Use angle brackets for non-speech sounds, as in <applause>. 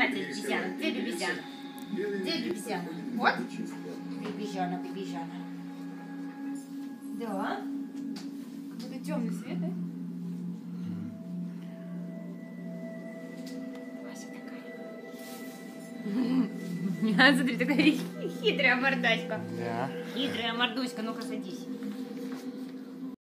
Смотри, обезьяна. Где обезьяна? Где обезьяна? Вот? Обезьяна, обезьяна. Да. Какой-то темный свет, да? Вася такая. <laughs> А, смотри, такая хитрая мордачка. Да. Хитрая мордуська, ну-ка садись.